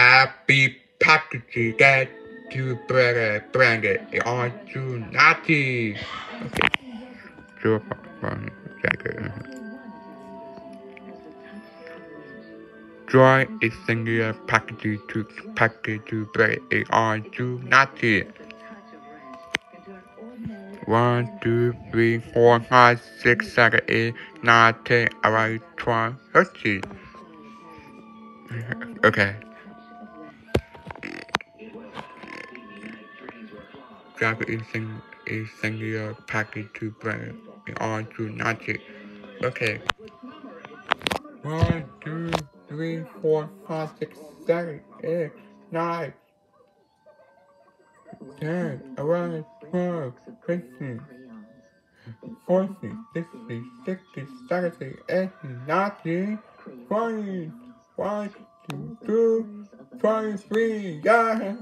happy packaging that to brand brand it on to Nazi. Okay. Sure, fine, jacket. Try a singular package to package to brand it on to Nazi. One, two, three, four, five, six, seven, eight, nine, ten, eleven, twelve, thirteen. Okay. Grab a, sing, a singular package to bring on to Nazi. Okay. One, two, three, four, five, six, seven, eight, nine, ten, eleven, twelve, fifteen, fourteen, fifteen, sixteen, seventeen, eighteen, nineteen, twenty, one, two, two, twenty-three, yeah.